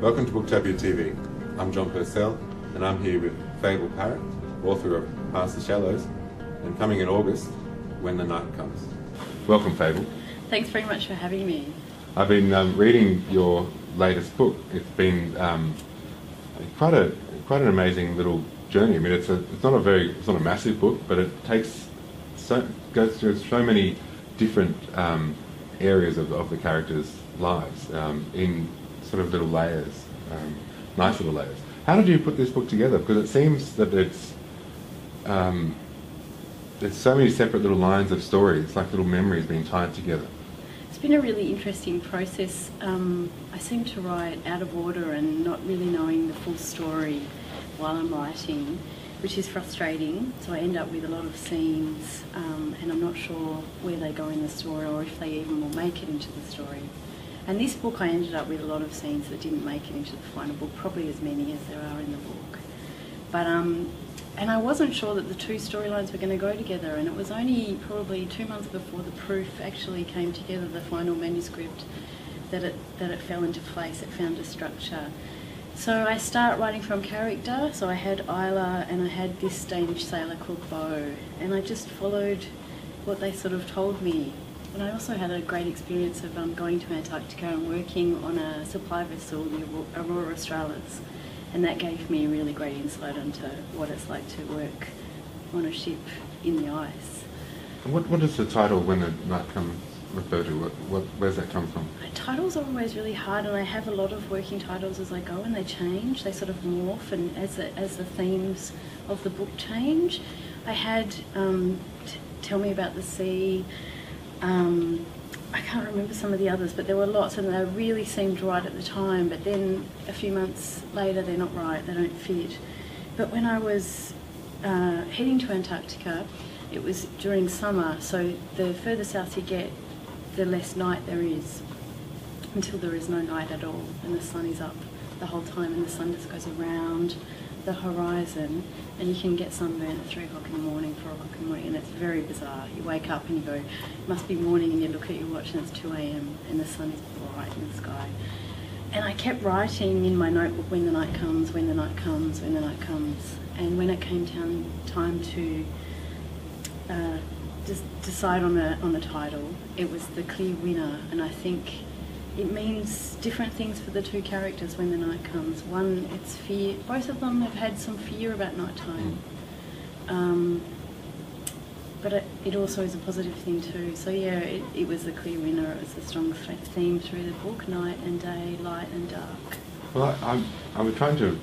Welcome to Booktopia TV. I'm John Purcell, and I'm here with Favel Parrett, author of Past the Shallows, and coming in August, When the Night Comes. Welcome, Favel. Thanks very much for having me. I've been um, reading your latest book. It's been um, quite a quite an amazing little journey. I mean, it's a it's not a very it's not a massive book, but it takes so goes through so many different um, areas of, of the characters' lives um, in sort of little layers, um, nice little layers. How did you put this book together? Because it seems that it's um, there's so many separate little lines of story. It's like little memories being tied together. It's been a really interesting process. Um, I seem to write out of order and not really knowing the full story while I'm writing, which is frustrating. So I end up with a lot of scenes, um, and I'm not sure where they go in the story or if they even will make it into the story. And this book, I ended up with a lot of scenes that didn't make it into the final book, probably as many as there are in the book. But um, and I wasn't sure that the two storylines were going to go together. And it was only probably two months before the proof actually came together, the final manuscript, that it that it fell into place. It found a structure. So I start writing from character. So I had Isla and I had this Danish sailor called Bo, and I just followed what they sort of told me. And I also had a great experience of um, going to Antarctica and working on a supply vessel, the Aurora Australis and that gave me a really great insight into what it's like to work on a ship in the ice. What, what does the title When it Night Comes refer to? What, what, where's that come from? Titles are always really hard and I have a lot of working titles as I go and they change, they sort of morph and as the, as the themes of the book change. I had um, Tell Me About the Sea, um, I can't remember some of the others, but there were lots and they really seemed right at the time, but then a few months later they're not right, they don't fit. But when I was uh, heading to Antarctica, it was during summer, so the further south you get, the less night there is, until there is no night at all, and the sun is up the whole time, and the sun just goes around the horizon and you can get sunburn at 3 o'clock in the morning, 4 o'clock in the morning, and it's very bizarre. You wake up and you go, it must be morning, and you look at your watch and it's 2 a.m. and the sun is bright in the sky. And I kept writing in my notebook when the night comes, when the night comes, when the night comes. And when it came down time to uh, just decide on a, on a title, it was the clear winner. And I think it means different things for the two characters when the night comes. One, it's fear. Both of them have had some fear about nighttime. Um, but it, it, also is a positive thing too. So yeah, it, it, was a clear winner. It was the strong theme through the book: night and day, light and dark. Well, I, am I'm, I'm trying to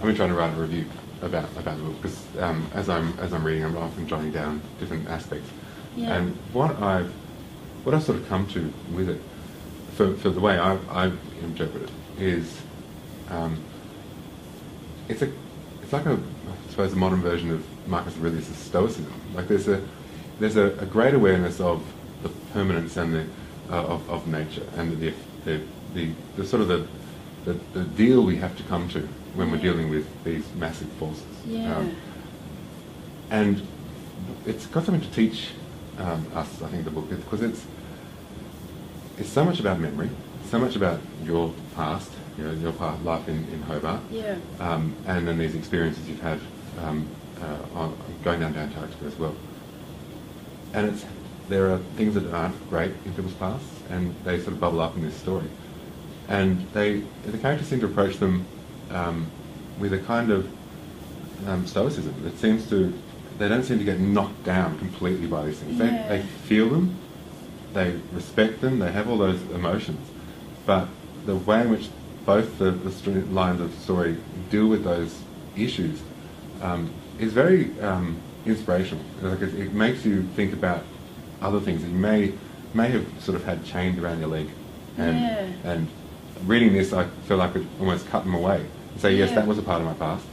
I've been trying to write a review about about the book because um, as I'm as I'm reading, I'm often jotting down different aspects. Yeah. And what I've what I've sort of come to with it for, for the way I, I interpret it is um, it's a it's like a I suppose a modern version of Marcus Aurelius' Stoicism. Like there's a there's a, a great awareness of the permanence and the uh, of, of nature and the the, the, the sort of the, the, the deal we have to come to when we're dealing with these massive forces. Yeah. Um, and it's got something to teach um, us, I think, the book, because it's it's so much about memory, so much about your past, you know, your past life in, in Hobart, yeah. um, and then these experiences you've had um, uh, on, going down to Antarctica as well. And it's there are things that aren't great in people's past, and they sort of bubble up in this story. And they, the characters seem to approach them um, with a kind of um, stoicism that seems to, they don't seem to get knocked down completely by these things. Yeah. They, they feel them, they respect them, they have all those emotions, but the way in which both the, the lines of story deal with those issues um, is very um, inspirational. Like it, it, makes you think about other things that you may may have sort of had chained around your leg, and yeah. and reading this, I feel like I could almost cut them away and say, yes, that was a part of my past.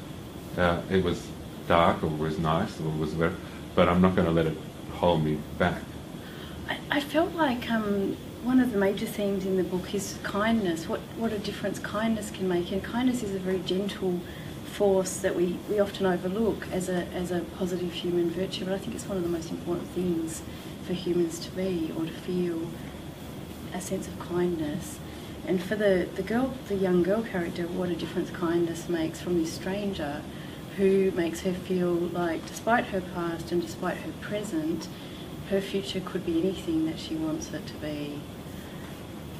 Uh, it was dark or was nice or was whatever, but I'm not going to let it hold me back. I, felt like um, one of the major themes in the book is kindness. What what a difference kindness can make, and kindness is a very gentle force that we, we often overlook as a as a positive human virtue. But I think it's one of the most important things for humans to be or to feel a sense of kindness. And for the, the girl, the young girl character, what a difference kindness makes from this stranger who makes her feel like, despite her past and despite her present, her future could be anything that she wants it to be.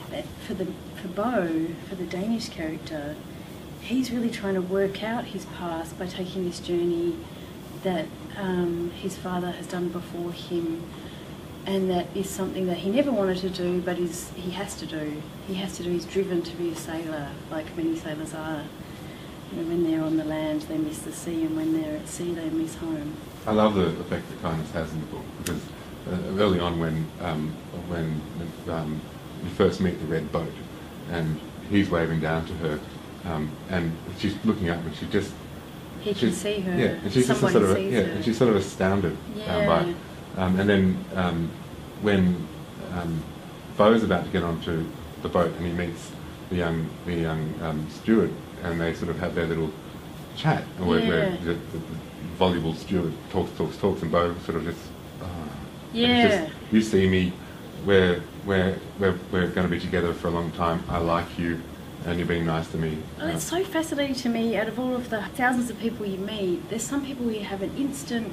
But for the for Bo, for the Danish character, he's really trying to work out his past by taking this journey that um, his father has done before him, and that is something that he never wanted to do, but is he has to do. He has to do. He's driven to be a sailor, like many sailors are. You know, when they're on the land, they miss the sea, and when they're at sea, they miss home. I love the effect that kindness has in the book because early on, when um, when um, you first meet the red boat, and he's waving down to her, um, and she's looking up, and she just He can see her. yeah, and she's just sort of sees yeah, her. and she's sort of astounded Yeah. by, it. um, and then um, when um, Bo's about to get onto the boat, and he meets the young the young um, steward, and they sort of have their little chat, where, where the, the, the voluble steward talks, talks, talks, and Bo sort of just Yeah. just, you see me, we're, we're, we're, we're going to be together for a long time. I like you, and you're being nice to me. Well, it's so fascinating to me. Out of all of the thousands of people you meet, there's some people you have an instant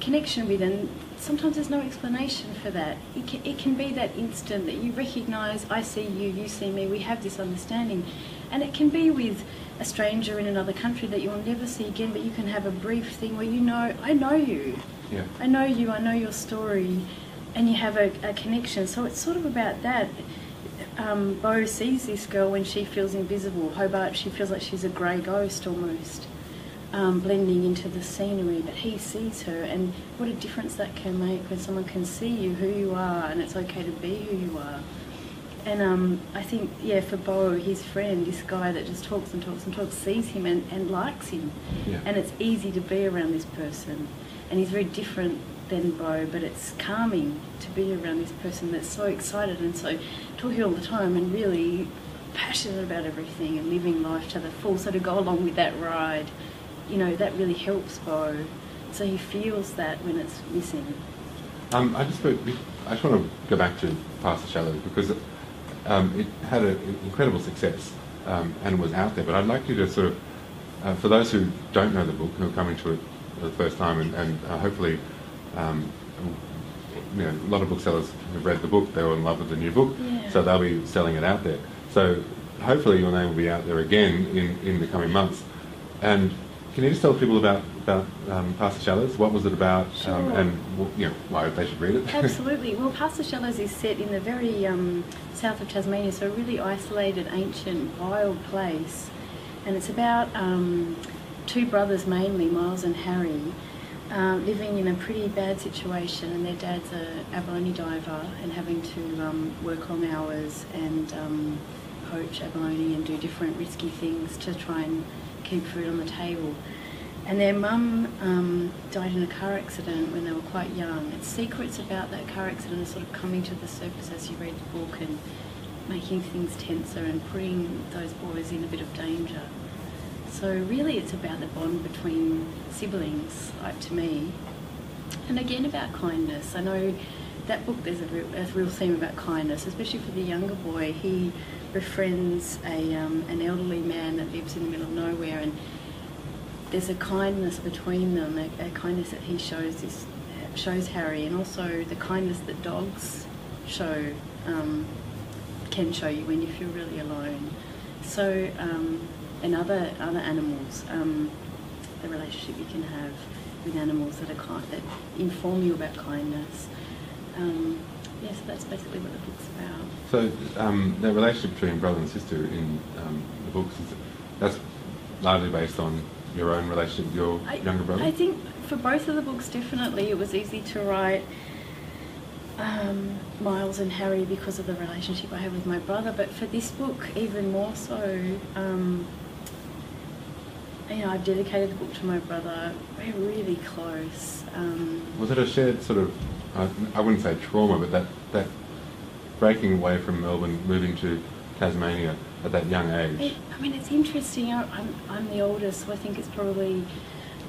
connection with, and sometimes there's no explanation for that. It can, it can be that instant that you recognise, I see you, you see me, we have this understanding. And it can be with a stranger in another country that you'll never see again, but you can have a brief thing where you know, I know you. Yeah. I know you, I know your story, and you have a, a connection. So it's sort of about that. Um, Bo sees this girl when she feels invisible. Hobart, she feels like she's a grey ghost almost, um, blending into the scenery, but he sees her, and what a difference that can make when someone can see you, who you are, and it's okay to be who you are. And um, I think, yeah, for Bo, his friend, this guy that just talks and talks and talks, sees him and, and likes him. Yeah. And it's easy to be around this person. And he's very different than Bo, but it's calming to be around this person that's so excited and so talking all the time and really passionate about everything and living life to the full. So to go along with that ride, you know, that really helps Bo. So he feels that when it's missing. Um, I just, I just want to go back to Past the Shallows because um, it had an incredible success um, and was out there. But I'd like you to sort of, uh, for those who don't know the book, who are coming to it for the first time, and, and uh, hopefully, um, you know, a lot of booksellers have read the book, they were in love with the new book, Yeah. so they'll be selling it out there. So hopefully your name will be out there again in, in the coming months. And can you just tell people about, about um, Past the Shallows? What was it about? Um, and you know, why they should read it? Absolutely. Well, Past the Shallows is set in the very um, south of Tasmania, so a really isolated, ancient, wild place. And it's about um, two brothers mainly, Miles and Harry, um, living in a pretty bad situation. And their dad's a abalone diver and having to um, work long hours and um, poach abalone and do different risky things to try and keep food on the table. And their mum um, died in a car accident when they were quite young. And secrets about that car accident are sort of coming to the surface as you read the book and making things tenser and putting those boys in a bit of danger. So really it's about the bond between siblings, like to me. And again about kindness. I know that book there's a real, a real theme about kindness, especially for the younger boy. He befriends a, um, an elderly man that lives in the middle of nowhere and there's a kindness between them, a, a kindness that he shows this shows Harry, and also the kindness that dogs show um, can show you when you feel really alone. So, um, and other other animals, um, the relationship you can have with animals that are kind, that inform you about kindness. Um, yeah, so that's basically what the book's about. So um, the relationship between brother and sister in um, the books is that's largely based on your own relationship with your I, younger brother. I think for both of the books, definitely, it was easy to write um, Miles and Harry because of the relationship I have with my brother. But for this book, even more so, um, you know, I've dedicated the book to my brother. We're really close. Um, Was it a shared sort of, I I wouldn't say trauma, but that, that breaking away from Melbourne, moving to Tasmania at that young age? It, I mean, it's interesting. I'm, I'm the oldest, so I think it's probably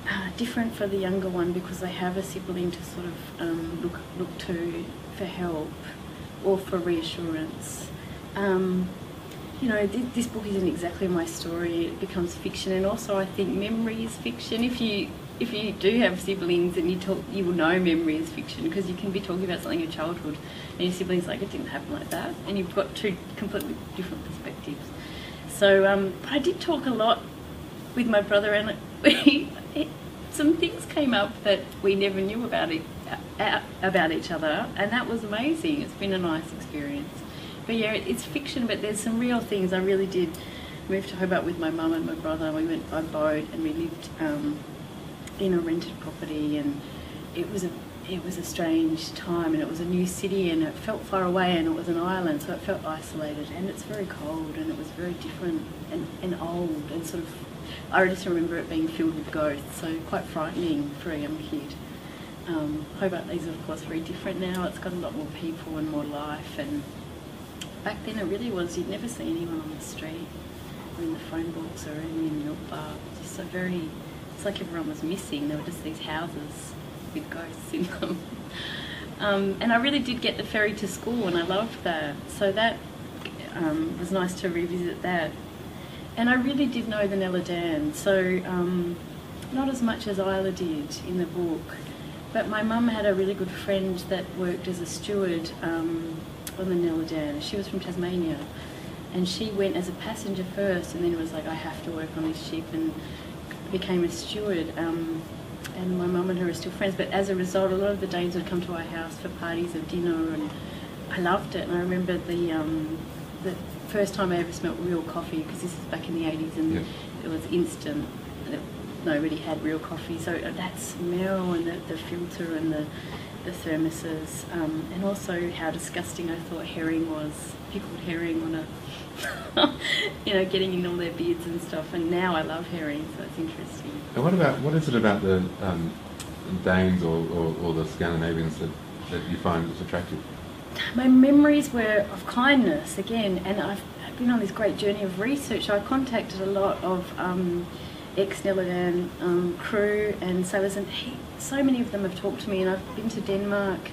uh, different for the younger one because they have a sibling to sort of um, look look to for help or for reassurance. Um, you know, th- this book isn't exactly my story. It becomes fiction, and also I think memory is fiction. If you if you do have siblings and you talk, you will know memory is fiction because you can be talking about something in your childhood, and your siblings like it didn't happen like that, and you've got two completely different perspectives. So, um, but I did talk a lot with my brother, and it, some things came up that we never knew about it, about each other, and that was amazing. It's been a nice experience. But yeah, it's fiction, but there's some real things. I really did move to Hobart with my mum and my brother. We went by boat and we lived um, in a rented property, and it was a it was a strange time, and it was a new city, and it felt far away, and it was an island, so it felt isolated, and it's very cold, and it was very different and, and old, and sort of. I just remember it being filled with ghosts, so quite frightening for a young kid. Um, Hobart is of course very different now. It's got a lot more people and more life, and back then it really was, you'd never see anyone on the street or in the phone books or in the milk bar. Just a very, it's like everyone was missing. There were just these houses with ghosts in them. Um, and I really did get the ferry to school and I loved that. So that um, was nice to revisit that. And I really did know the Nella Dan, so um, not as much as Isla did in the book. But my mum had a really good friend that worked as a steward um, on the Nella Dan. She was from Tasmania, and she went as a passenger first, and then it was like, I have to work on this ship, and became a steward. Um, and my mum and her are still friends. But as a result, a lot of the Danes would come to our house for parties of dinner, and I loved it. And I remember the um, the first time I ever smelt real coffee because this is back in the 80s, and yeah. it was instant. nobody had real coffee, so that smell and the, the filter and the the thermoses, um, and also how disgusting I thought herring was, pickled herring on a, you know, getting in all their beards and stuff. And now I love herring, so it's interesting. And what about what is it about the um, Danes or, or, or, the Scandinavians that, that you find is attractive? My memories were of kindness again, and I've been on this great journey of research. I contacted a lot of. Um, ex Nella um, crew and sailors, and he, so many of them have talked to me, and I've been to Denmark,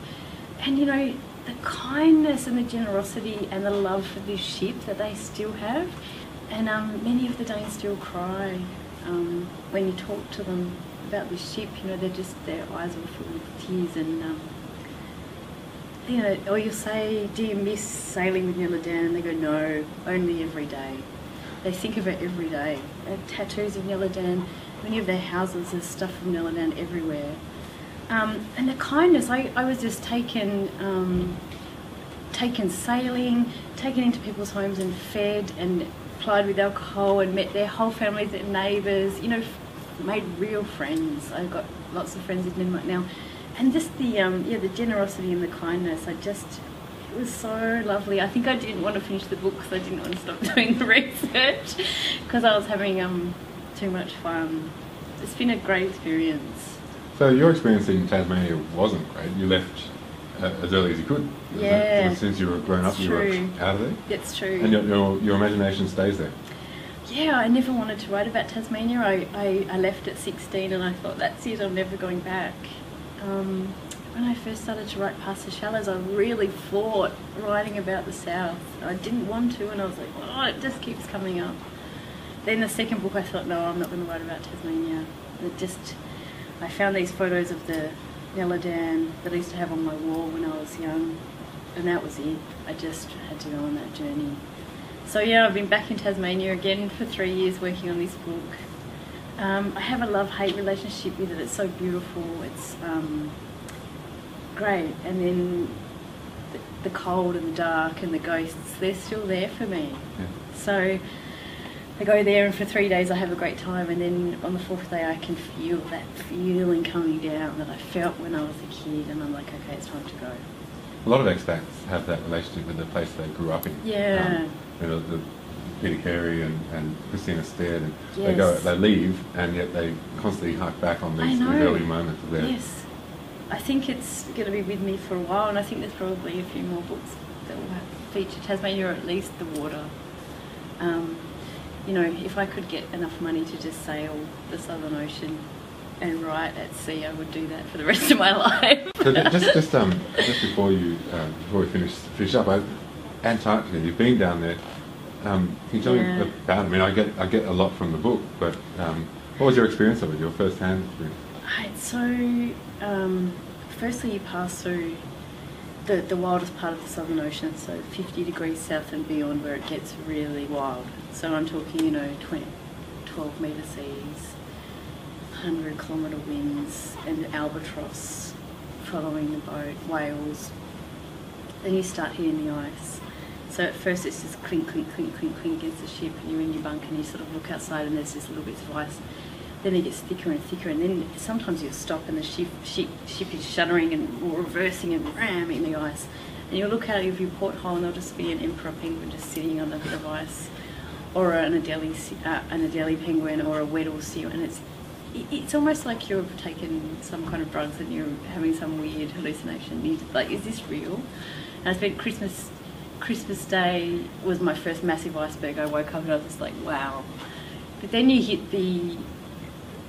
and you know the kindness and the generosity and the love for this ship that they still have, and um, many of the Danes still cry um, when you talk to them about this ship. You know, they're just their eyes are full of tears, and um, you know, or you say, "Do you miss sailing with Nella Dan?" And they go, "No, only every day." They think of it every day. They have tattoos of Nella Dan. Many of their houses, there's stuff from Nella Dan everywhere. Um, and the kindness, I, I was just taken, um, taken sailing, taken into people's homes and fed and plied with alcohol and met their whole families, their neighbours, you know, made real friends. I've got lots of friends in Denmark now. And just the, um, yeah, the generosity and the kindness, I just, it was so lovely. I think I didn't want to finish the book because I didn't want to stop doing the research because I was having um, too much fun. It's been a great experience. So your experience in Tasmania wasn't great. You left uh, as early as you could. Yeah. Soon as you were grown up, you were out of there. That's true. And your, your, your imagination stays there. Yeah, I never wanted to write about Tasmania. I, I, I left at 16 and I thought, that's it, I'm never going back. Um, when I first started to write Past the Shallows, I really fought writing about the South. I didn't want to, and I was like, oh, it just keeps coming up. Then the second book, I thought, no, I'm not going to write about Tasmania. It just, I found these photos of the Nella Dan that I used to have on my wall when I was young, and that was it. I just had to go on that journey. So yeah, I've been back in Tasmania again for three years working on this book. Um, I have a love-hate relationship with it. It's so beautiful. It's um, great. And then the, the, cold and the dark and the ghosts, they're still there for me. Yeah. So I go there and for three days I have a great time and then on the fourth day I can feel that feeling coming down that I felt when I was a kid and I'm like, okay, it's time to go. A lot of expats have that relationship with the place they grew up in. Yeah. Um, you know, the, Peter Carey and, and Christina Stead, and yes. they go, they leave, and yet they constantly hark back on these, these early moments of their yes. I think it's going to be with me for a while, and I think there's probably a few more books that will feature Tasmania or at least the water. Um, you know, if I could get enough money to just sail the Southern Ocean and write at sea, I would do that for the rest of my life. so just, just, um, just before you, uh, before we finish, finish up, I, Antarctica. You've been down there. Um, can you tell Yeah. me about? I mean, I get I get a lot from the book, but um, what was your experience of it? Your first hand experience? Right, so um, firstly you pass through the, the wildest part of the Southern Ocean, so 50 degrees south and beyond where it gets really wild. So I'm talking, you know, 20, 12 metre seas, 100 kilometre winds and albatross following the boat, whales. Then you start hitting the ice. So at first it's just clink, clink, clink, clink, clink against the ship and you're in your bunk and you sort of look outside and there's this little bits of ice. Then it gets thicker and thicker and then sometimes you'll stop and the ship, ship, ship is shuddering and reversing and ramming the ice. And you'll look out of your porthole and there'll just be an emperor penguin just sitting on a bit of ice or an Adelie, uh, an Adelie penguin or a Weddell seal and it's it's almost like you've taken some kind of drugs and you're having some weird hallucination. You like, is this real? And I spent Christmas Christmas Day was my first massive iceberg. I woke up and I was just like, wow. But then you hit the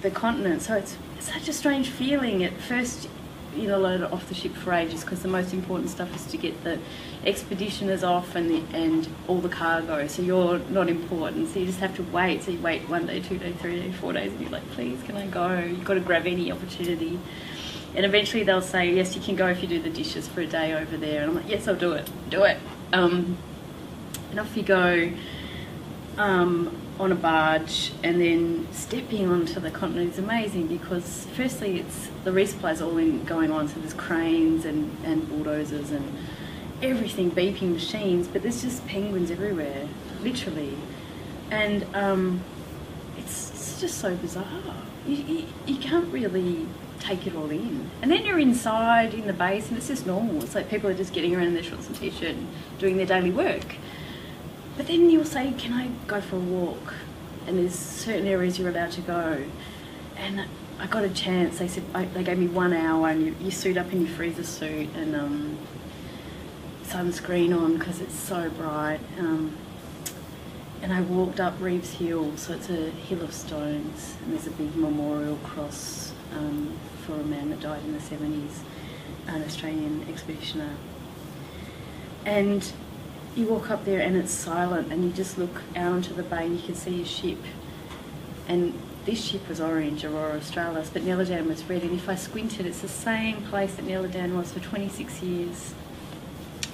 the continent, so it's, it's such a strange feeling. At first, you're not loaded off the ship for ages because the most important stuff is to get the expeditioners off and the, and all the cargo. So you're not important. So you just have to wait. So you wait one day, two days, three days, four days, and you're like, please, can I go? You've got to grab any opportunity. And eventually they'll say, yes, you can go if you do the dishes for a day over there. And I'm like, yes, I'll do it. Do it. Um, and off you go um, on a barge, and then stepping onto the continent is amazing because, firstly, it's the resupply is all in, going on, so there's cranes and, and bulldozers and everything, beeping machines, but there's just penguins everywhere, literally. And um, it's, it's just so bizarre. You, you, you can't really take it all in. And then you're inside in the base, and it's just normal. It's like people are just getting around in their shorts and t-shirt and doing their daily work. But then you'll say, "Can I go for a walk?" And there's certain areas you're allowed to go. And I got a chance. They said I, they gave me one hour, and you, you suit up in your freezer suit and um, sunscreen on because it's so bright. Um, and I walked up Reeves Hill, so it's a hill of stones, and there's a big memorial cross um, for a man that died in the 70s, an Australian expeditioner. And you walk up there and it's silent, and you just look out onto the bay and you can see your ship. And this ship was orange, Aurora Australis, but Nella Dan was red. And if I squinted, it's the same place that Nella Dan was for 26 years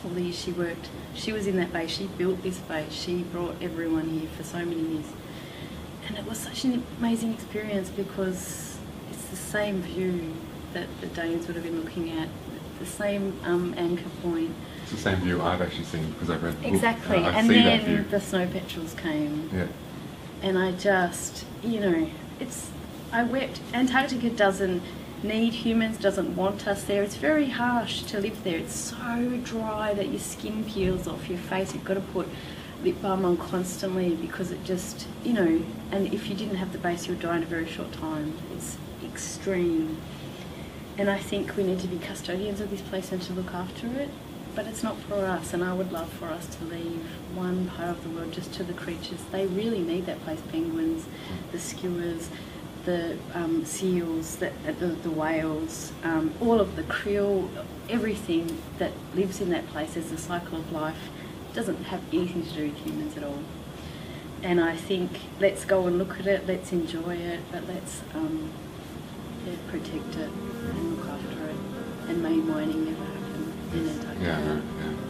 all the years she worked. She was in that bay. She built this base. She brought everyone here for so many years. And it was such an amazing experience because it's the same view that the Danes would have been looking at, the same um, anchor point. The same view I've actually seen because I've read the book. Exactly. Uh, and see that view. then the snow petrels came. Yeah. and I just, you know, it's, I wept. Antarctica doesn't need humans, doesn't want us there. It's very harsh to live there. It's so dry that your skin peels off your face. You've got to put lip balm on constantly because it just, you know, and if you didn't have the base, you would die in a very short time. It's extreme. And I think we need to be custodians of this place and to look after it. But it's not for us, and I would love for us to leave one part of the world just to the creatures. They really need that place penguins, the skuas, the um, seals, the, the, the whales, um, all of the krill, everything that lives in that place as a cycle of life doesn't have anything to do with humans at all. And I think let's go and look at it, let's enjoy it, but let's um, yeah, protect it and look after it. And may mining never happen in Antarctica. Yeah, yeah.